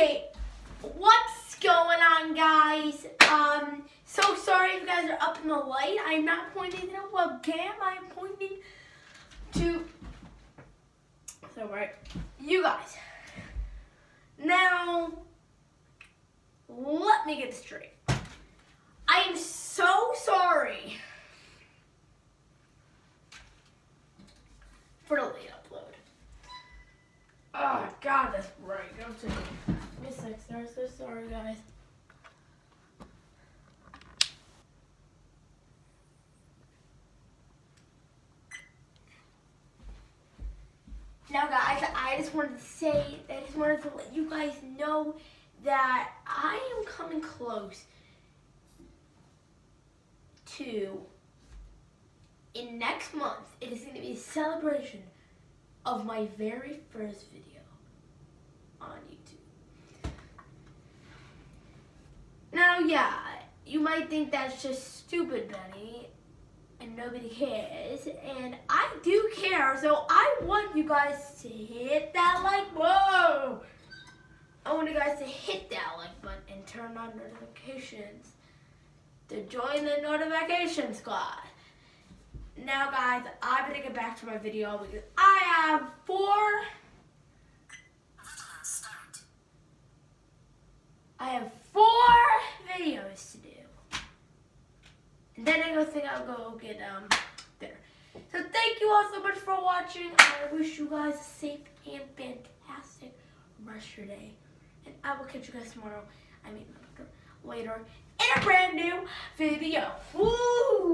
Okay, what's going on, guys? Um, so sorry if you guys are up in the light. I'm not pointing at a webcam. I'm pointing to. So right, you guys. Now, let me get straight. I am so sorry for the late upload. Oh God, that's right. I'm so, I'm so sorry, guys. Now, guys, I just wanted to say, I just wanted to let you guys know that I am coming close to, in next month, it is going to be a celebration of my very first video on YouTube. Now, yeah, you might think that's just stupid, Benny, and nobody cares, and I do care, so I want you guys to hit that like, whoa! I want you guys to hit that like button and turn on notifications to join the notification squad. Now guys, I'm gonna get back to my video because I have four I have four videos to do. And then I go think I'll go get um dinner. So thank you all so much for watching. I wish you guys a safe and fantastic rest of your day. And I will catch you guys tomorrow. I mean later in a brand new video. Woo!